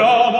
Madonna.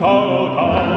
滔滔。